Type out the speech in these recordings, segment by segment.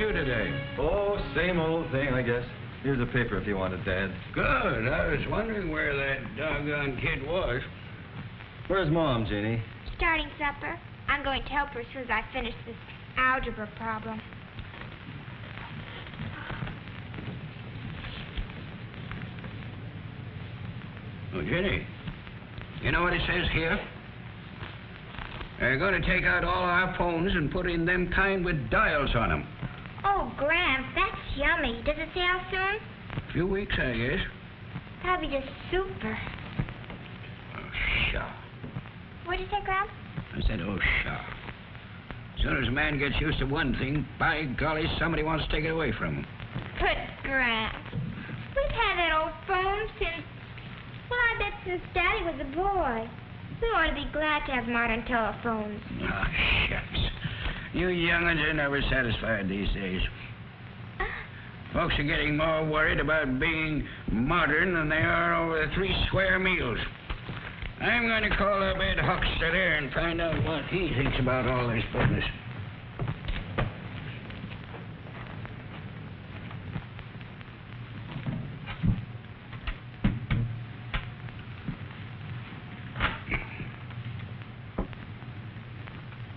hello, Charlie. What's new today? Oh, same old thing, I guess. Here's a paper if you want it, Dad. Good. I was wondering where that doggone kid was. Where's Mom, Jeannie? Starting supper. I'm going to help her as soon as I finish this algebra problem. Oh, Jenny, you know what it says here? They're going to take out all our phones and put in them kind with dials on them. Oh, Gramps, that's yummy. Does it say how soon? A few weeks, I guess. That'd be just super. Oh, pshaw. What'd you say, Gramps? I said, oh, pshaw. As soon as a man gets used to one thing, by golly, somebody wants to take it away from him. But, Gramps, we've had that old phone since, well, I bet since Daddy was a boy. We ought to be glad to have modern telephones. Oh, shucks. You young'uns are never satisfied these days. Folks are getting more worried about being modern than they are over the three square meals. I'm going to call up Ed Hochstetter and find out what he thinks about all this business.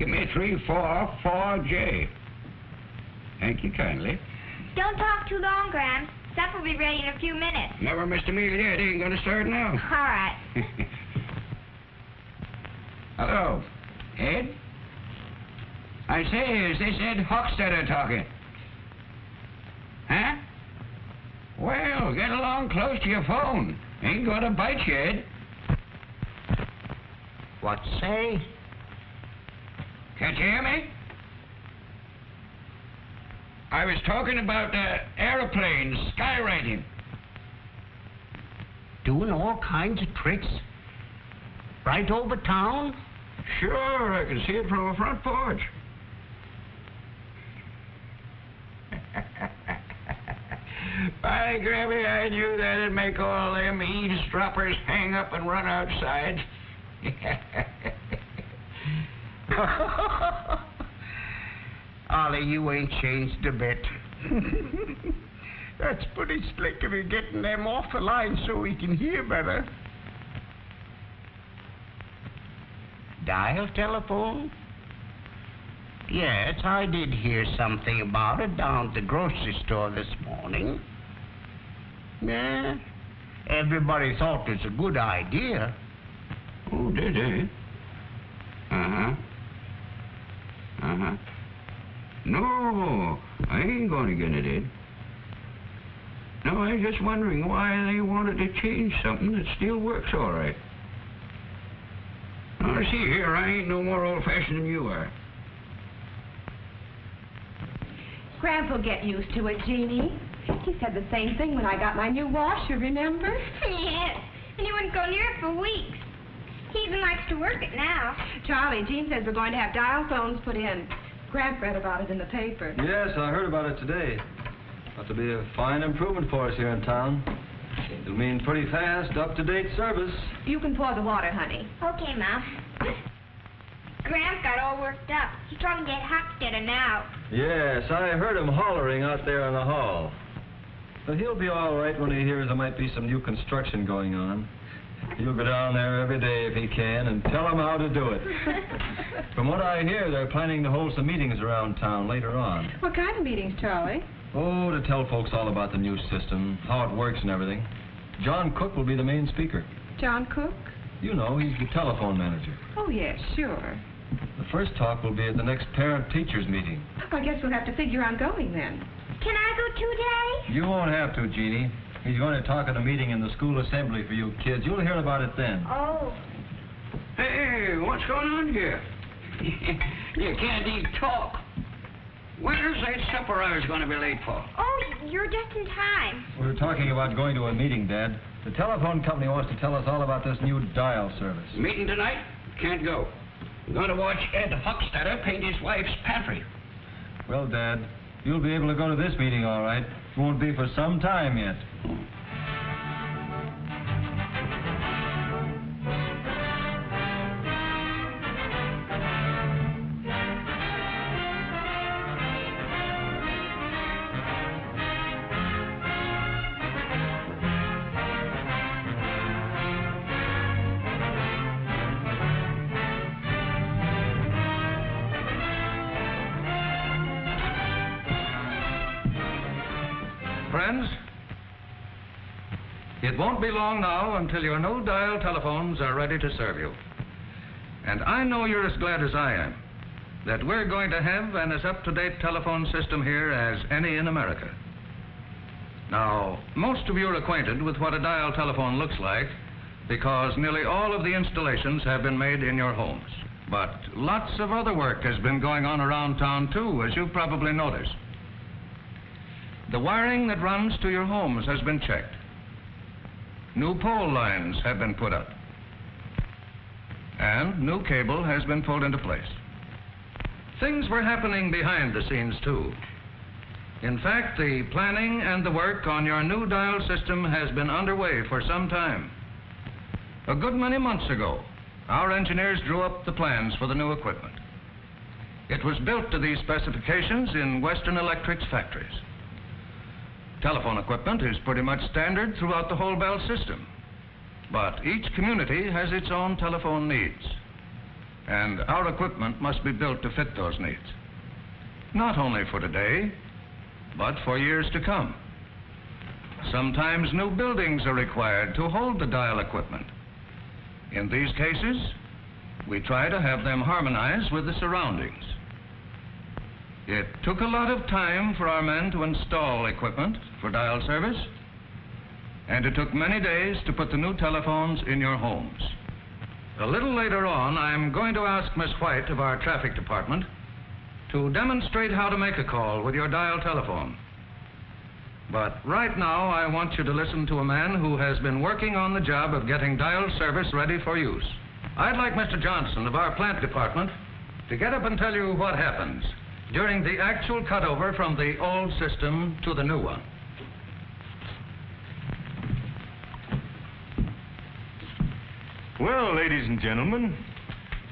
Give me a 344J. Thank you kindly. Don't talk too long, Gramps. Supper will be ready in a few minutes. Never missed a meal yet. Ain't going to start now. All right. Hello, Ed? I say, is this Ed Hochstetter talking? Huh? Well, get along close to your phone. Ain't going to bite you, Ed. What say? Can't you hear me? I was talking about uh, aeroplanes skywriting. Doing all kinds of tricks? Right over town? Sure, I can see it from the front porch. By gravy, I knew that'd make all them eavesdroppers hang up and run outside. Ollie, you ain't changed a bit. That's pretty slick of you getting them off the line so we can hear better. Dial telephone? Yes, I did hear something about it down at the grocery store this morning. Yeah, everybody thought it was a good idea. oh, did they? Uh-huh. Uh-huh. No, I ain't gonna get it in. No, I was just wondering why they wanted to change something that still works all right. Now, see here, I ain't no more old-fashioned than you are. Grandpa'll get used to it, Jeannie. He said the same thing when I got my new washer, remember? yes, and he wouldn't go near it for weeks. He even likes to work it now. Charlie, Jean says we're going to have dial phones put in. Gramp read about it in the paper. Yes, I heard about it today. Ought to be a fine improvement for us here in town. It'll mean pretty fast, up-to-date service. You can pour the water, honey. Okay, Mom. Gramp got all worked up. He's trying to get Hochstetter now. Yes, I heard him hollering out there in the hall. But he'll be all right when he hears there might be some new construction going on. He'll go down there every day if he can and tell them how to do it. From what I hear, they're planning to hold some meetings around town later on. What kind of meetings, Charlie? Oh, to tell folks all about the new system, how it works and everything. John Cook will be the main speaker. John Cook? You know, he's the telephone manager. Oh, yes, sure. The first talk will be at the next parent-teachers meeting. I guess we'll have to figure on going then. Can I go too, Daddy? You won't have to, Jeannie. He's going to talk at a meeting in the school assembly for you kids. You'll hear about it then. Oh. Hey, what's going on here? you can't even talk. Where's that supper I was going to be late for? Oh, you're just in time. We're talking about going to a meeting, Dad. The telephone company wants to tell us all about this new dial service. Meeting tonight? Can't go. I'm going to watch Ed Hochstetter paint his wife's pantry. Well, Dad, you'll be able to go to this meeting, all right. It won't be for some time yet. Friends it won't be long now until your no dial telephones are ready to serve you. And I know you're as glad as I am that we're going to have an as up to date telephone system here as any in America. Now, most of you are acquainted with what a dial telephone looks like because nearly all of the installations have been made in your homes. But lots of other work has been going on around town, too, as you've probably noticed. The wiring that runs to your homes has been checked. New pole lines have been put up. And new cable has been pulled into place. Things were happening behind the scenes, too. In fact, the planning and the work on your new dial system has been underway for some time. A good many months ago, our engineers drew up the plans for the new equipment. It was built to these specifications in Western Electric's factories. Telephone equipment is pretty much standard throughout the whole Bell system. But each community has its own telephone needs. And our equipment must be built to fit those needs. Not only for today, but for years to come. Sometimes new buildings are required to hold the dial equipment. In these cases, we try to have them harmonize with the surroundings. It took a lot of time for our men to install equipment for dial service, and it took many days to put the new telephones in your homes. A little later on, I'm going to ask Miss White of our traffic department to demonstrate how to make a call with your dial telephone. But right now, I want you to listen to a man who has been working on the job of getting dial service ready for use. I'd like Mr. Johnson of our plant department to get up and tell you what happens during the actual cutover from the old system to the new one. Well, ladies and gentlemen,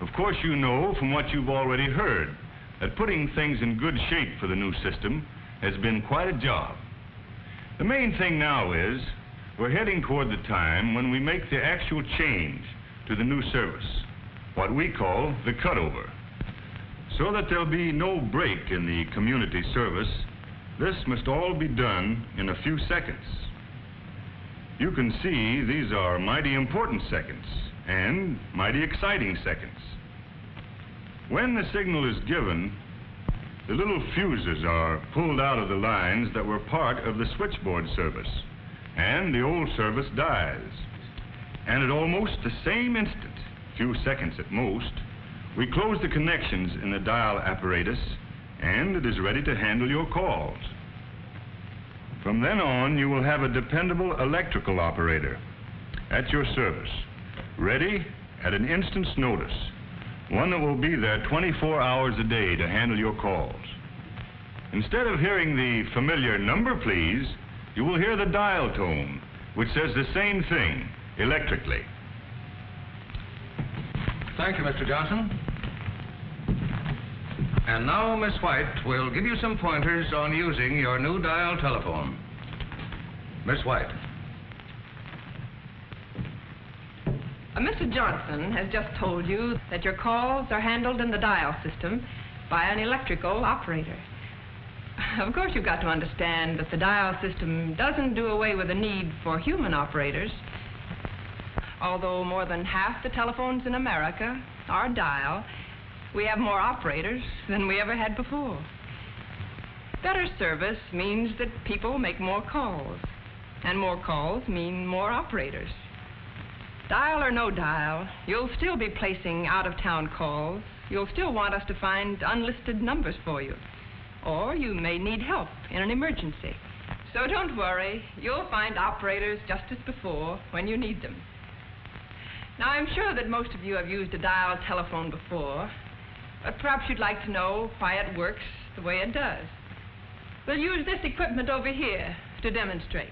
of course you know from what you've already heard that putting things in good shape for the new system has been quite a job. The main thing now is we're heading toward the time when we make the actual change to the new service, what we call the cutover. So that there'll be no break in the community service, this must all be done in a few seconds. You can see these are mighty important seconds and mighty exciting seconds. When the signal is given, the little fuses are pulled out of the lines that were part of the switchboard service, and the old service dies. And at almost the same instant, few seconds at most, we close the connections in the dial apparatus, and it is ready to handle your calls. From then on, you will have a dependable electrical operator at your service, ready at an instant's notice. One that will be there 24 hours a day to handle your calls. Instead of hearing the familiar number, please, you will hear the dial tone, which says the same thing electrically. Thank you, Mr. Johnson. And now, Miss White will give you some pointers on using your new dial telephone. Miss White. Uh, Mr. Johnson has just told you that your calls are handled in the dial system by an electrical operator. Of course, you've got to understand that the dial system doesn't do away with the need for human operators. Although more than half the telephones in America are dial, we have more operators than we ever had before. Better service means that people make more calls, and more calls mean more operators. Dial or no dial, you'll still be placing out-of-town calls. You'll still want us to find unlisted numbers for you. Or you may need help in an emergency. So don't worry. You'll find operators just as before when you need them. Now, I'm sure that most of you have used a dial telephone before, but perhaps you'd like to know why it works the way it does. We'll use this equipment over here to demonstrate.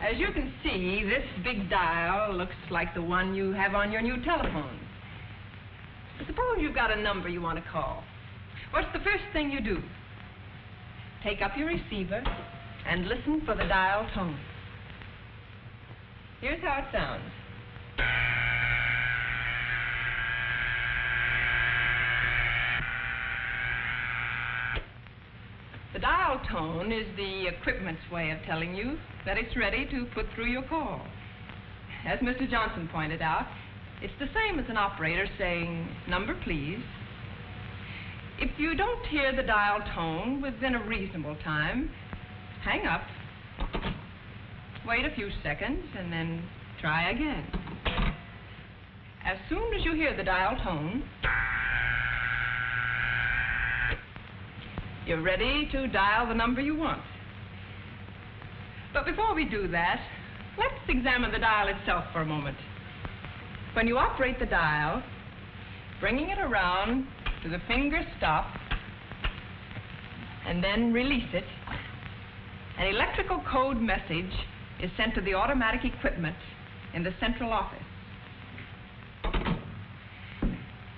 As you can see, this big dial looks like the one you have on your new telephone. Suppose you've got a number you want to call. What's the first thing you do? Take up your receiver and listen for the dial tone. Here's how it sounds. The dial tone is the equipment's way of telling you that it's ready to put through your call. As Mr. Johnson pointed out, it's the same as an operator saying, number please. If you don't hear the dial tone within a reasonable time, hang up, wait a few seconds, and then try again. As soon as you hear the dial tone, you're ready to dial the number you want. But before we do that, let's examine the dial itself for a moment. When you operate the dial, bringing it around to the finger stop and then release it, an electrical code message is sent to the automatic equipment in the central office.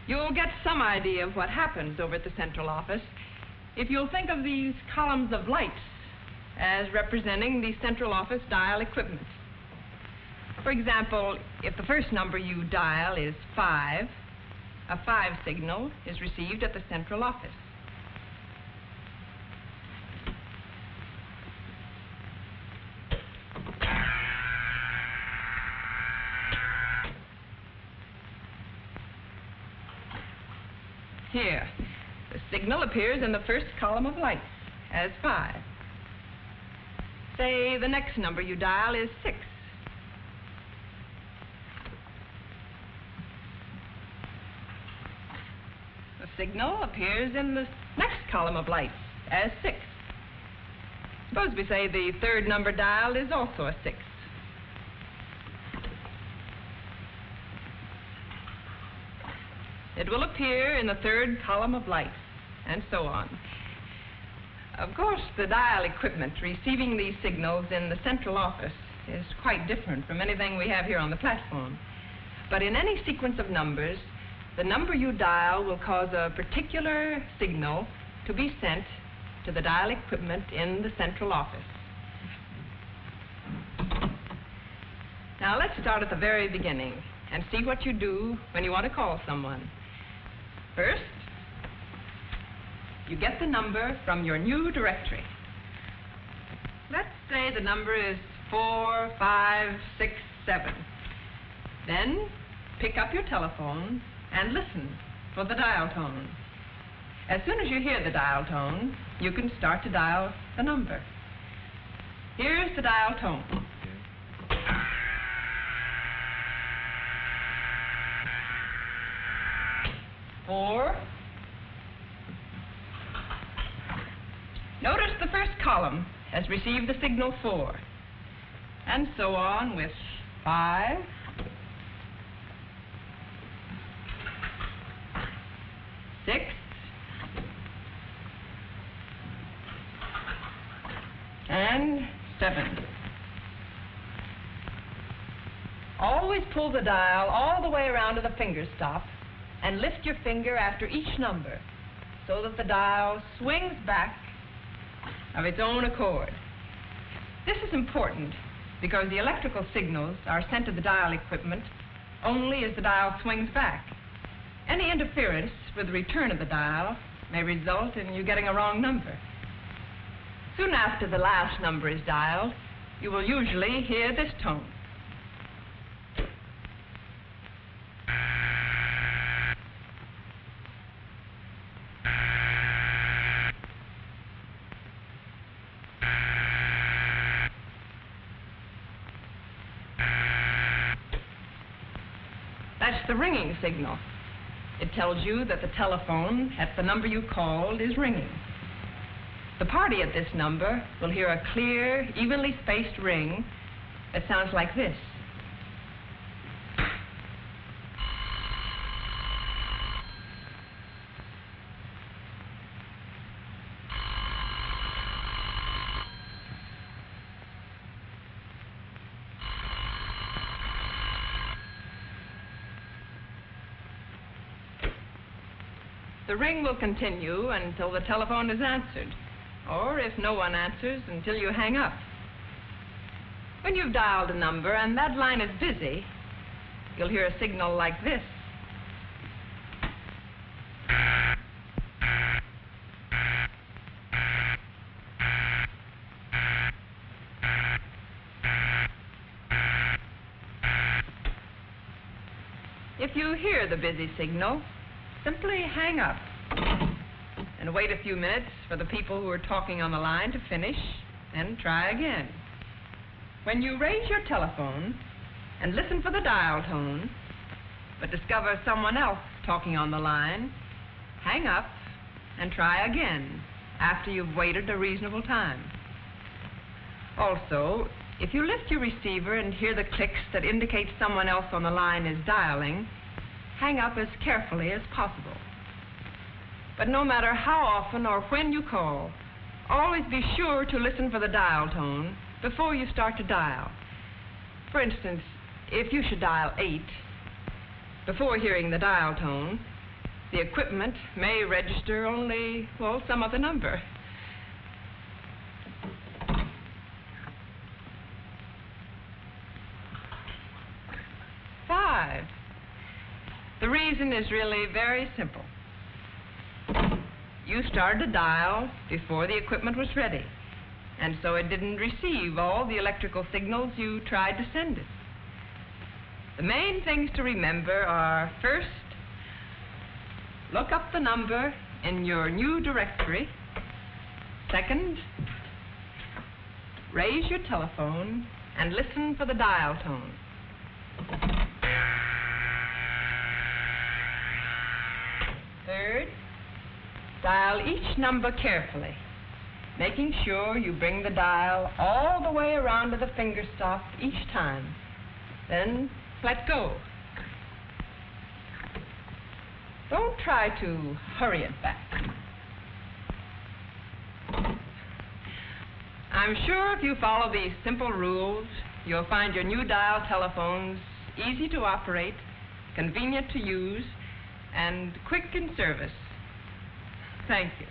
You'll get some idea of what happens over at the central office if you'll think of these columns of lights as representing the central office dial equipment. For example, if the first number you dial is 5, a 5 signal is received at the central office. Here, the signal appears in the first column of lights as 5. Say the next number you dial is 6. The signal appears in the next column of lights as 6. Suppose we say the third number dialed is also a 6. It will appear in the third column of lights, and so on. Of course, the dial equipment receiving these signals in the central office is quite different from anything we have here on the platform. But in any sequence of numbers, the number you dial will cause a particular signal to be sent to the dial equipment in the central office. Now let's start at the very beginning and see what you do when you want to call someone. First, you get the number from your new directory. Let's say the number is 4567. Then pick up your telephone and listen for the dial tone. As soon as you hear the dial tone, you can start to dial the number. Here's the dial tone. Four. Notice the first column has received the signal four. And so on with five. Six. And seven. Always pull the dial all the way around to the finger stop and lift your finger after each number so that the dial swings back of its own accord. This is important because the electrical signals are sent to the dial equipment only as the dial swings back. Any interference with the return of the dial may result in you getting a wrong number. Soon after the last number is dialed, you will usually hear this tone. That's the ringing signal. It tells you that the telephone at the number you called is ringing. The party at this number will hear a clear, evenly spaced ring that sounds like this. The ring will continue until the telephone is answered, or if no one answers, until you hang up. When you've dialed a number and that line is busy, you'll hear a signal like this. If you hear the busy signal, simply hang up and wait a few minutes for the people who are talking on the line to finish and try again. When you raise your telephone and listen for the dial tone, but discover someone else talking on the line, hang up and try again after you've waited a reasonable time. Also, if you lift your receiver and hear the clicks that indicate someone else on the line is dialing, hang up as carefully as possible. But no matter how often or when you call, always be sure to listen for the dial tone before you start to dial. For instance, if you should dial 8, before hearing the dial tone, the equipment may register only, well, some other number. Five. The reason is really very simple. You started to dial before the equipment was ready, and so it didn't receive all the electrical signals you tried to send it. The main things to remember are first, look up the number in your new directory. Second, raise your telephone and listen for the dial tone. Third, dial each number carefully, making sure you bring the dial all the way around to the finger stop each time. Then let go. Don't try to hurry it back. I'm sure if you follow these simple rules, you'll find your new dial telephones easy to operate, convenient to use, and quick in service. Thank you.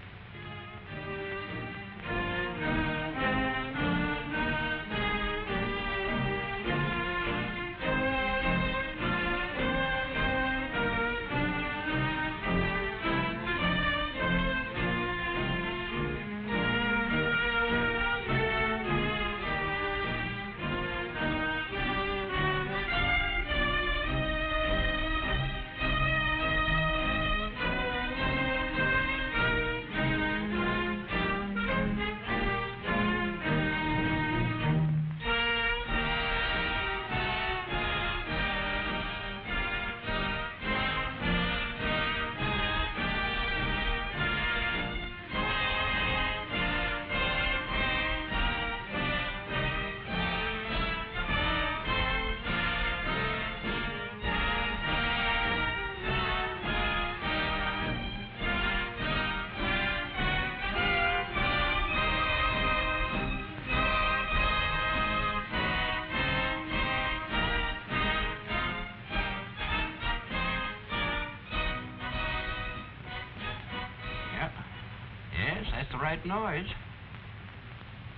Right noise.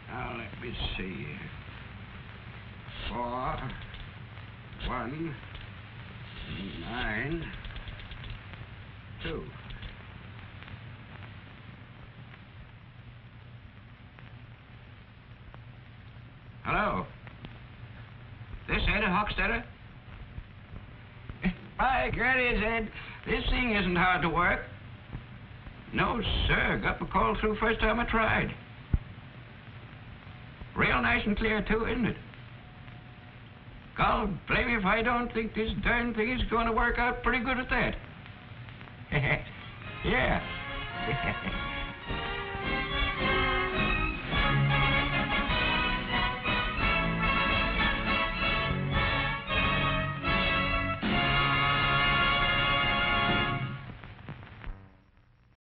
Now, let me see. Four, one, nine, two. Hello? This Ed Hochstetter? By granny's Ed, this thing isn't hard to work. No, sir. Got my call through first time I tried. Real nice and clear, too, isn't it? God blame me if I don't think this darn thing is going to work out pretty good at that. yeah.